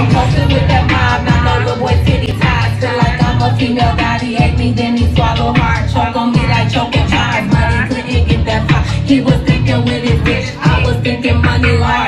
I'm posted with that mob, not know the boy city ties. Feel like I'm a female god, he ate me, then he swallow hard. Choke on me like choking pies. Money couldn't get that far. He was thinking with his bitch, I was thinking money like.